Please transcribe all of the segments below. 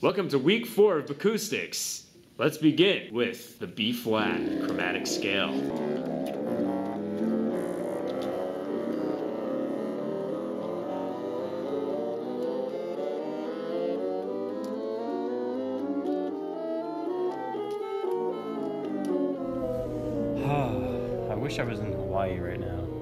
Welcome to week four of Bacoustics. Let's begin with the B flat chromatic scale. I wish I was in Hawaii right now.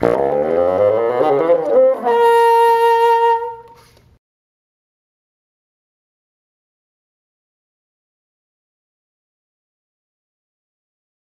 Oh.